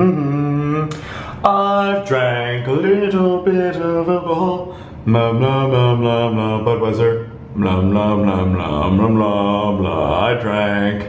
Mm-hmm. I've drank a little bit of alcohol. Blah, blah, blah, blah, blah, Budweiser. Blah, blah, blah, blah, blah, blah, blah. I drank.